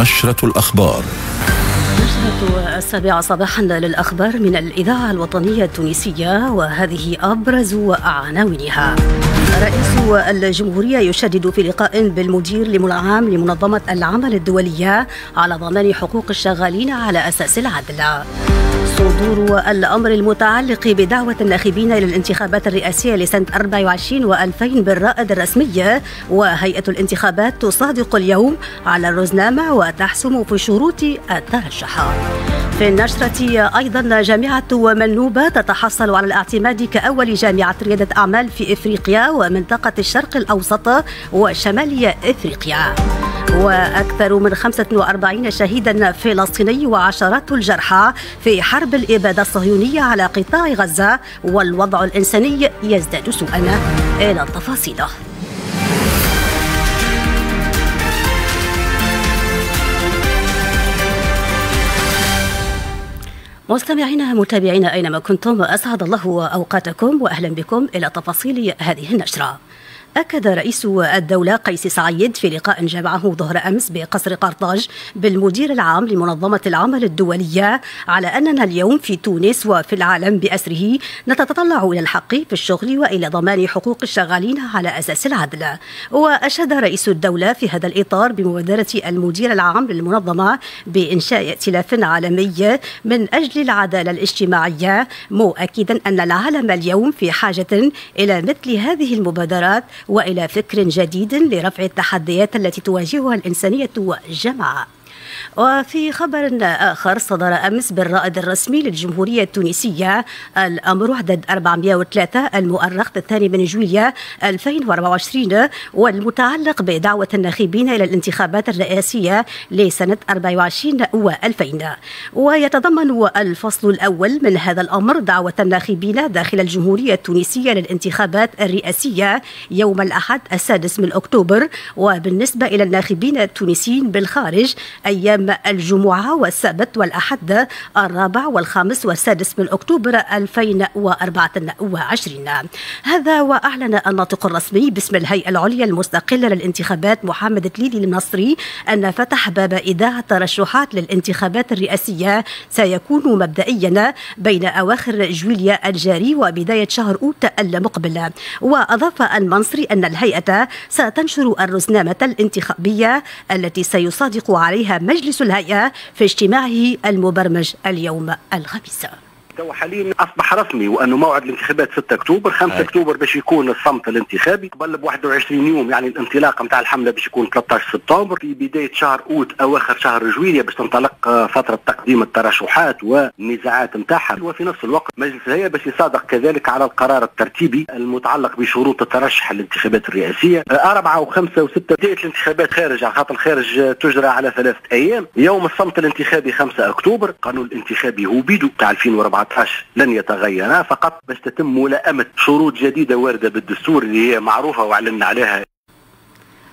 نشرة الأخبار. نشرة السابعة صباحا للأخبار من الإذاعة الوطنية التونسية وهذه أبرز عناوينها رئيس الجمهورية يشدد في لقاء بالمدير العام لمنظمة العمل الدولية على ضمان حقوق الشغالين على أساس العدل. صدور الأمر المتعلق بدعوة الناخبين إلى الانتخابات الرئاسية لسنة 24 و2000 بالرائد الرسمي وهيئة الانتخابات تصادق اليوم على الرزنامة وتحسم في شروط الترشح. في النشرة أيضا جامعة منوبة تتحصل على الاعتماد كأول جامعة ريادة أعمال في إفريقيا ومنطقة الشرق الأوسط وشمالي إفريقيا. وأكثر من 45 شهيدا فلسطيني وعشرات الجرحى في حرب الإبادة الصهيونية على قطاع غزة والوضع الإنساني يزداد سوءا. إلى التفاصيل. مستمعينا متابعينا أينما كنتم أسعد الله أوقاتكم وأهلا بكم. إلى تفاصيل هذه النشرة. أكد رئيس الدولة قيس سعيد في لقاء جمعه ظهر أمس بقصر قرطاج بالمدير العام لمنظمة العمل الدولية على أننا اليوم في تونس وفي العالم بأسره نتطلع إلى الحق في الشغل وإلى ضمان حقوق الشغالين على أساس العدل. وأشاد رئيس الدولة في هذا الإطار بمبادرة المدير العام للمنظمة بإنشاء ائتلاف عالمي من أجل العدالة الاجتماعية مؤكدا أن العالم اليوم في حاجة إلى مثل هذه المبادرات وإلى فكر جديد لرفع التحديات التي تواجهها الإنسانية والجماعة. وفي خبر آخر صدر أمس بالرائد الرسمي للجمهورية التونسية الأمر عدد 403 المؤرخ الثاني من جويليا 2024 والمتعلق بدعوة الناخبين إلى الانتخابات الرئاسية لسنة 24 و2000 ويتضمن الفصل الأول من هذا الأمر دعوة الناخبين داخل الجمهورية التونسية للانتخابات الرئاسية يوم الأحد السادس من أكتوبر وبالنسبة إلى الناخبين التونسيين بالخارج أيام أيام الجمعة والسبت والأحد الرابع والخامس والسادس من أكتوبر 2024 هذا وأعلن الناطق الرسمي باسم الهيئة العليا المستقلة للانتخابات محمد تليلي المصري أن فتح باب إيداع الترشحات للانتخابات الرئاسية سيكون مبدئيا بين أواخر جويليا الجاري وبداية شهر أوت المقبل. وأضاف المنصري أن الهيئة ستنشر الرزنامة الانتخابية التي سيصادق عليها مجلس مجلس الهيئة في اجتماعه المبرمج اليوم الخميس. تو حاليا أصبح رسمي وأنه موعد الانتخابات 6 أكتوبر 5 أي. أكتوبر باش يكون الصمت الانتخابي. قبل ب 21 يوم يعني الانطلاق نتاع الحملة باش يكون 13 سبتمبر. في بداية شهر أوت أواخر شهر جويليا باش تنطلق فترة تقديم الترشحات والنزاعات نتاعها وفي نفس الوقت مجلس الهيئة باش يصادق كذلك على القرار الترتيبي المتعلق بشروط الترشح للانتخابات الرئاسية. أربعة وخمسة وستة بداية الانتخابات خارج على خاطر الخارج تجرى على ثلاثة أيام. يوم الصمت الانتخابي 5 أكتوبر قانون الانتخابي هو بيدو تاع 2014 2019 لن يتغير فقط باش تتم ملائمة شروط جديدة واردة بالدستور اللي هي معروفة وعلنا عليها.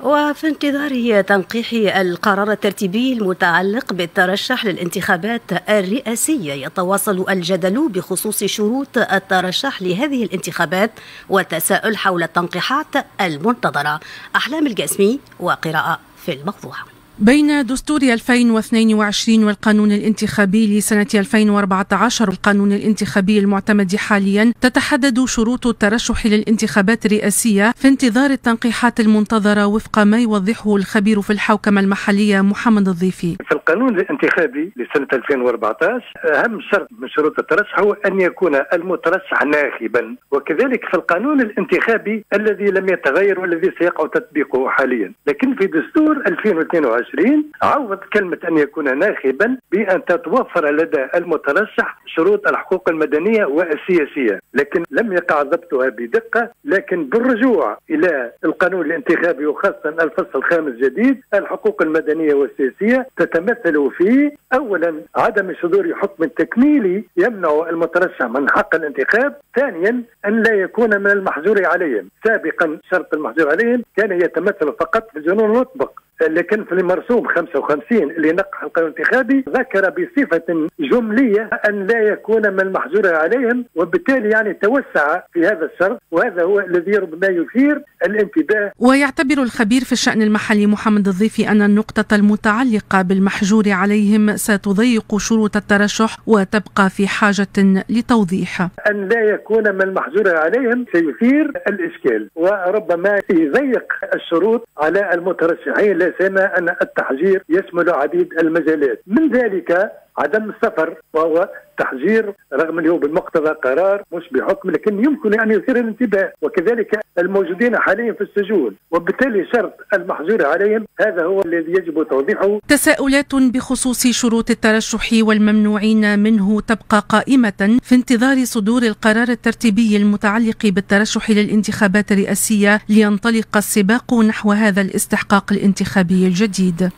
وفي انتظار تنقيح القرار الترتيبي المتعلق بالترشح للانتخابات الرئاسية يتواصل الجدل بخصوص شروط الترشح لهذه الانتخابات والتساؤل حول التنقيحات المنتظرة. أحلام القاسمي وقراءة في الموضوع. بين دستور 2022 والقانون الانتخابي لسنة 2014 القانون الانتخابي المعتمد حاليا تتحدد شروط الترشح للانتخابات الرئاسية في انتظار التنقيحات المنتظرة وفق ما يوضحه الخبير في الحوكمة المحلية محمد الضيفي. في القانون الانتخابي لسنة 2014 أهم شرط من شروط الترشح هو أن يكون المترشح ناخبا. وكذلك في القانون الانتخابي الذي لم يتغير والذي سيقع تطبيقه حاليا. لكن في دستور 2022 2020 عوض كلمة أن يكون ناخبا بأن تتوفر لدى المترشح شروط الحقوق المدنية والسياسية. لكن لم يقع ضبطها بدقة لكن بالرجوع إلى القانون الانتخابي وخاصة الفصل الخامس جديد الحقوق المدنية والسياسية تتمثل في أولا عدم صدور حكم تكميلي يمنع المترشح من حق الانتخاب ثانيا أن لا يكون من المحظور عليهم. سابقا شرط المحظور عليهم كان يتمثل فقط في الجنون المطبق. لكن في المرسوم 55 اللي نقح القانون الانتخابي ذكر بصفة جملية أن لا يكون من المحجور عليهم وبالتالي يعني توسع في هذا الشرط وهذا هو الذي ربما يثير الانتباه. ويعتبر الخبير في الشأن المحلي محمد الضيفي أن النقطة المتعلقة بالمحجور عليهم ستضيق شروط الترشح وتبقى في حاجة لتوضيح. أن لا يكون من المحجور عليهم سيثير الإشكال وربما يضيق الشروط على المترشحين لا أن التحجير يشمل عديد المجالات. من ذلك عدم السفر وهو تحجير رغم انه بمقتضى قرار مش بحكم لكن يمكن أن يثير الانتباه. وكذلك الموجودين حاليا في السجون وبالتالي شرط المحجور عليهم هذا هو الذي يجب توضيحه. تساؤلات بخصوص شروط الترشح والممنوعين منه تبقى قائمة في انتظار صدور القرار الترتيبي المتعلق بالترشح للانتخابات الرئاسية لينطلق السباق نحو هذا الاستحقاق الانتخابي الجديد.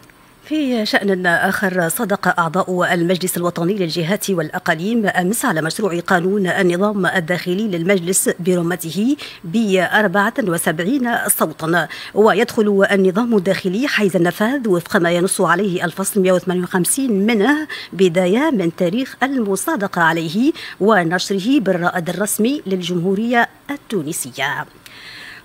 في شأن آخر صدق أعضاء المجلس الوطني للجهات والأقاليم أمس على مشروع قانون النظام الداخلي للمجلس برمته ب 74 صوتا. ويدخل النظام الداخلي حيز النفاذ وفق ما ينص عليه الفصل 158 منه بداية من تاريخ المصادقة عليه ونشره بالرائد الرسمي للجمهورية التونسية.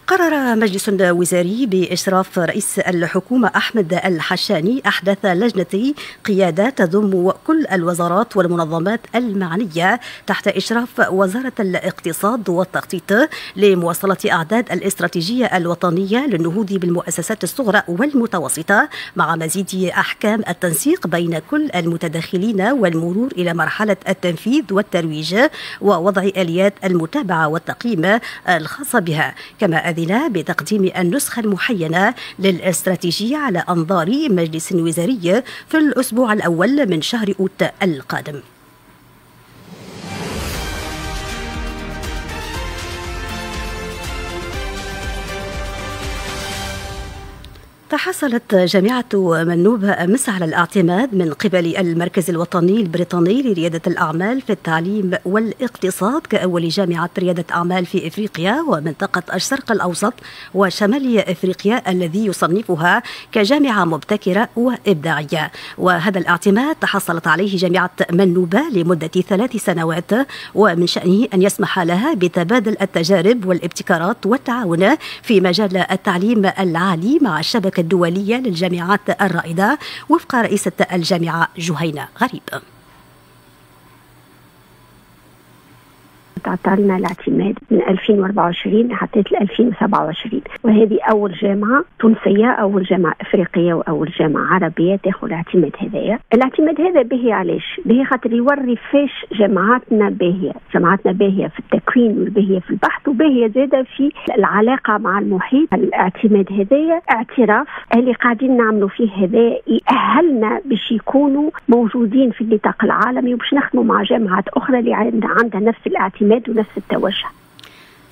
قرر مجلس وزاري بإشراف رئيس الحكومة أحمد الحشاني أحداث لجنة قيادة تضم كل الوزارات والمنظمات المعنية تحت إشراف وزارة الاقتصاد والتخطيط لمواصلة أعداد الاستراتيجية الوطنية للنهوض بالمؤسسات الصغرى والمتوسطة مع مزيد أحكام التنسيق بين كل المتداخلين والمرور إلى مرحلة التنفيذ والترويج ووضع آليات المتابعة والتقييم الخاصة بها. كما أذن بتقديم النسخة المحينة للاستراتيجية على أنظار مجلس وزاري في الأسبوع الأول من شهر أوت القادم. تحصلت جامعة منوب أمس على الاعتماد من قبل المركز الوطني البريطاني لريادة الأعمال في التعليم والاقتصاد كأول جامعة ريادة أعمال في إفريقيا ومنطقة الشرق الأوسط وشمالي إفريقيا الذي يصنفها كجامعة مبتكرة وإبداعية. وهذا الاعتماد تحصلت عليه جامعة منوبة لمدة ثلاث سنوات ومن شأنه أن يسمح لها بتبادل التجارب والابتكارات والتعاون في مجال التعليم العالي مع الشبكة الدولية للجامعات الرائدة وفق رئيسة الجامعة جهينة غريب. تعطلنا الاعتماد من 2024 حتى 2027 وهذه أول جامعة تونسية أول جامعة أفريقية وأول جامعة عربية تاخذ الاعتماد هذايا. الاعتماد هذا به علاش؟ به خاطر يوري فاش جامعاتنا باهية. جامعاتنا باهية في التكوين والباهية في البحث وباهية زادة في العلاقة مع المحيط. الاعتماد هذايا اعتراف اللي قاعدين نعملوا فيه هذا يأهلنا باش يكونوا موجودين في النطاق العالمي وباش نخدموا مع جامعات أخرى اللي عندها نفس الاعتماد الاعتماد ونفس التوجه.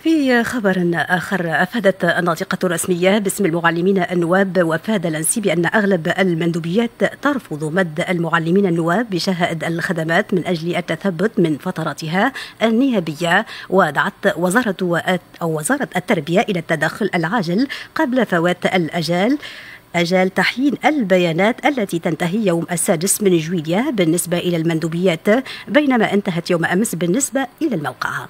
في خبر آخر أفادت الناطقة الرسمية باسم المعلمين النواب وفاد لنسي بأن أغلب المندوبيات ترفض مد المعلمين النواب بشهائد الخدمات من أجل التثبت من فتراتها النيابية ودعت وزارة أو وزارة التربية إلى التدخل العاجل قبل فوات الأجال. أجال تحيين البيانات التي تنتهي يوم السادس من جويليا بالنسبة إلى المندوبيات بينما انتهت يوم أمس بالنسبة إلى الموقع.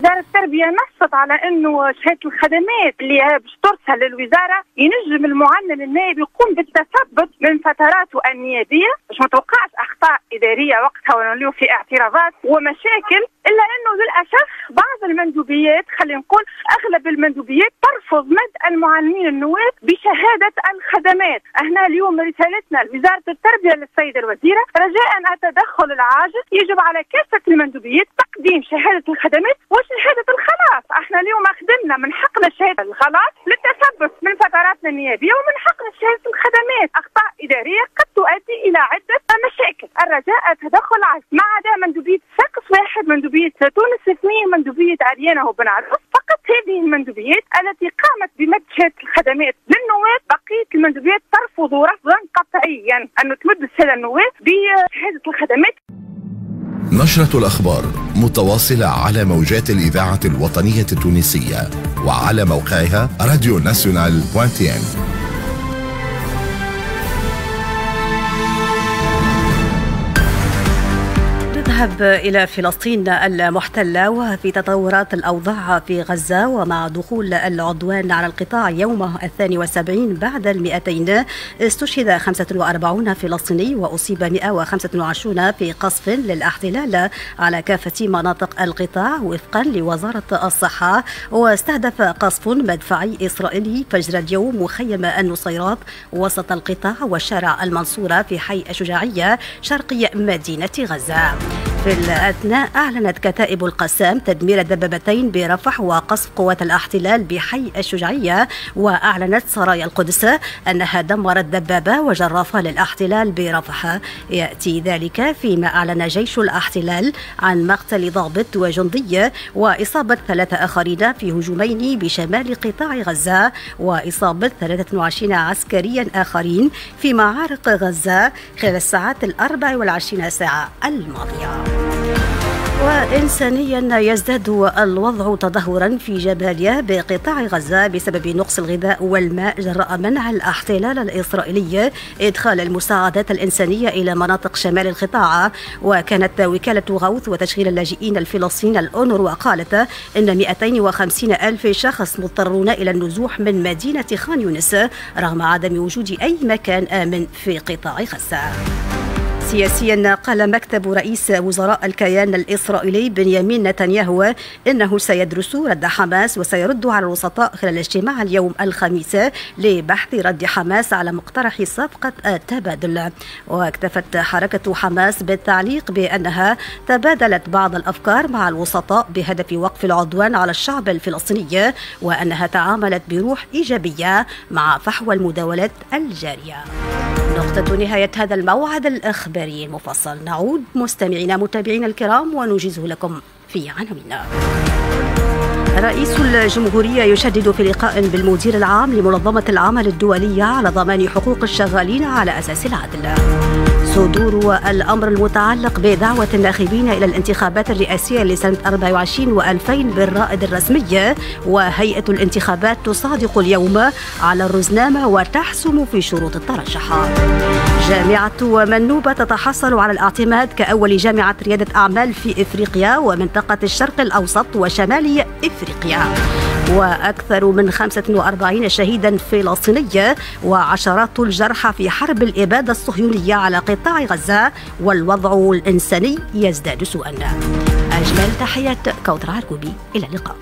وزارة التربية نصت على إنه شهادة الخدمات اللي باش ترسل للوزارة ينجم المعلم النائب يقوم بالتثبت من فتراته النيابية باش ما توقعش أخطاء إدارية وقتها ونوليو في اعتراضات ومشاكل إلا إنه للأسف بعض المندوبيات خلينا نقول أغلب المندوبيات ترفض مد المعلمين النواب بشهادة الخدمات. إحنا اليوم رسالتنا لوزارة التربية للسيدة الوزيرة رجاء التدخل العاجل يجب على كافة المندوبيات تقديم شهادة الخدمات وشهاده الخلاص. إحنا اليوم خدمنا من حقنا شهادة الخلاص للتثبت من فتراتنا النيابيه ومن حقنا شهادة الخدمات. أخطاء إدارية قد تؤدي إلى عدة مشاكل. الرجاء التدخل عاجل ما عدا مندوبيه سقف واحد مندوبيه تونس اثنين مندوبيه عريانه وبن عروس. فقط هذه المندوبيات التي قامت بمد شهادة الخدمات للنواب. بقيه المندوبيات ترفض رفضا قطعيا أن تمد الساده النواب بشهادة الخدمات. نشرة الأخبار متواصلة على موجات الإذاعة الوطنية التونسية وعلى موقعها راديو ناسيونال بوانتين نذهب إلى فلسطين المحتلة وفي تطورات الأوضاع في غزة ومع دخول العدوان على القطاع يومه الثاني والسبعين بعد المئتين. استشهد 45 فلسطيني وأصيب 125 في قصف للاحتلال على كافة مناطق القطاع وفقا لوزارة الصحة. واستهدف قصف مدفعي إسرائيلي فجر اليوم مخيم النصيرات وسط القطاع وشارع المنصورة في حي الشجاعية شرقي مدينة غزة. في الأثناء أعلنت كتائب القسام تدمير دبابتين برفح وقصف قوات الاحتلال بحي الشجاعية وأعلنت سرايا القدس أنها دمرت دبابة وجرافة للاحتلال برفح. يأتي ذلك فيما أعلن جيش الاحتلال عن مقتل ضابط وجندي وإصابة ثلاثة آخرين في هجومين بشمال قطاع غزة وإصابة 23 عسكريا آخرين في معارك غزة خلال الساعات الأربع والعشرين ساعة الماضية. وإنسانيا يزداد الوضع تدهورا في جباليا بقطاع غزة بسبب نقص الغذاء والماء جراء منع الاحتلال الإسرائيلي إدخال المساعدات الإنسانية إلى مناطق شمال القطاع. وكانت وكالة غوث وتشغيل اللاجئين الفلسطينيين الأونر وقالت إن 250 ألف شخص مضطرون إلى النزوح من مدينة خان يونس رغم عدم وجود أي مكان آمن في قطاع غزة. سياسيا قال مكتب رئيس وزراء الكيان الإسرائيلي بنيامين نتنياهو إنه سيدرس رد حماس وسيرد على الوسطاء خلال اجتماع اليوم الخميس لبحث رد حماس على مقترح صفقة التبادل. واكتفت حركة حماس بالتعليق بأنها تبادلت بعض الأفكار مع الوسطاء بهدف وقف العدوان على الشعب الفلسطيني وأنها تعاملت بروح إيجابية مع فحوى المداولات الجارية. نقطة نهاية هذا الموعد الإخباري المفصل. نعود مستمعينا متابعينا الكرام ونجيزه لكم في عناوين. رئيس الجمهورية يشدد في لقاء بالمدير العام لمنظمة العمل الدولية على ضمان حقوق الشغالين على أساس العدل. صدور الأمر المتعلق بدعوة الناخبين إلى الانتخابات الرئاسية لسنة 24 و2000 بالرائد الرسمي وهيئة الانتخابات تصادق اليوم على الرزنامة وتحسم في شروط الترشح. جامعة منوبة تتحصل على الاعتماد كأول جامعة ريادة أعمال في إفريقيا ومنطقة الشرق الأوسط وشمال إفريقيا. وأكثر من 45 شهيدا فلسطينيا وعشرات الجرحى في حرب الإبادة الصهيونية على قطاع غزة والوضع الإنساني يزداد سوءا. أجمل تحيات كوثر عرقوبي إلى اللقاء.